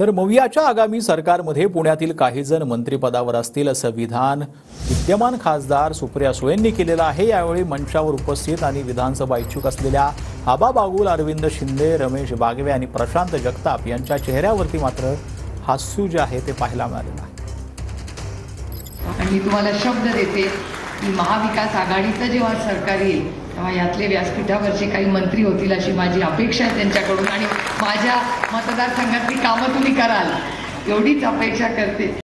तर मवियाच्या आगामी सरकारमध्ये पुण्यातील काही जण मंत्रिपदावर असतील असं विधान विद्यमान खासदार सुप्रिया सुळेंनी केलेलं आहे. यावेळी मंचावर उपस्थित आणि विधानसभा इच्छुक असलेल्या आबा बागुल अरविंद शिंदे रमेश बागवे आणि प्रशांत जगताप यांच्या चेहऱ्यावरती मात्र हास्यू जे आहे ते पाहायला मिळालेलं आहे. मी तुम्हाला शब्द देते की महाविकास आघाडीचं जेव्हा सरकार येईल तेव्हा यातले व्यासपीठावरचे काही मंत्री होतील अशी माझी अपेक्षा आहे त्यांच्याकडून. आणि माझ्या मतदारसंघातली कामं तुम्ही कराल एवढीच अपेक्षा करते.